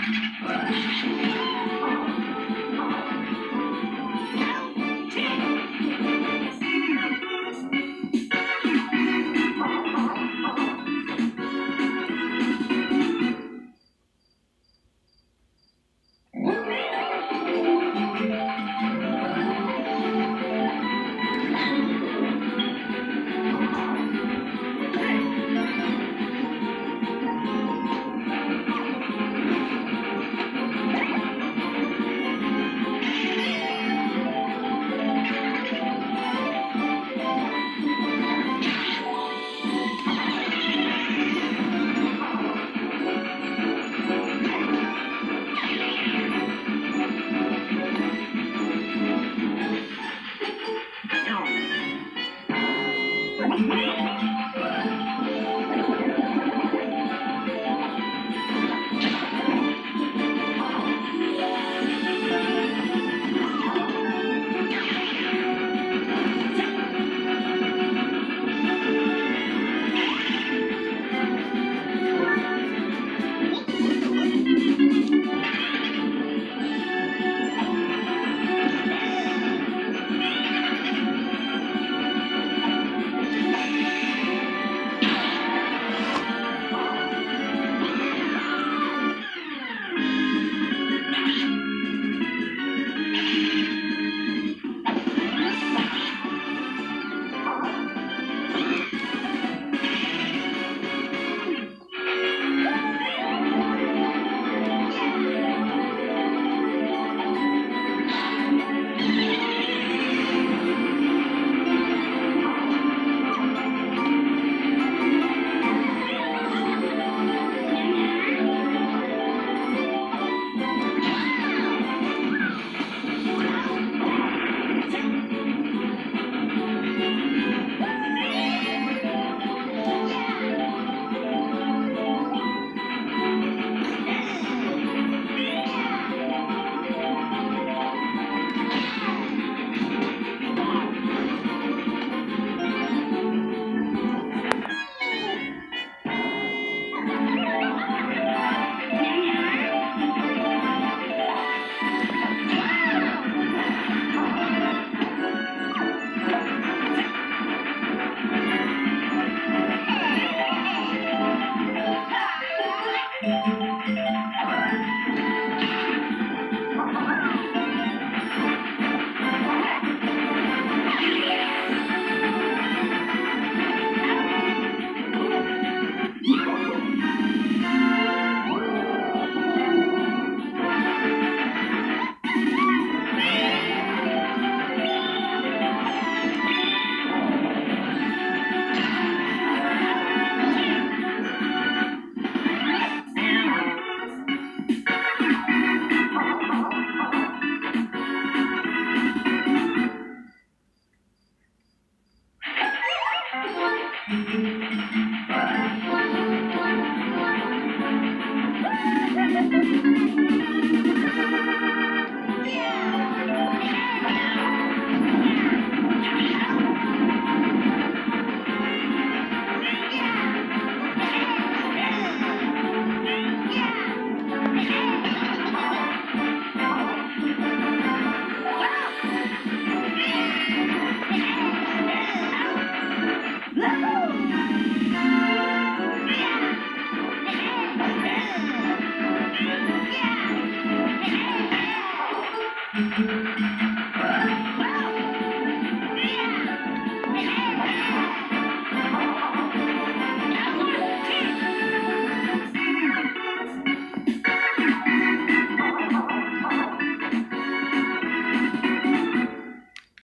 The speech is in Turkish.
Thank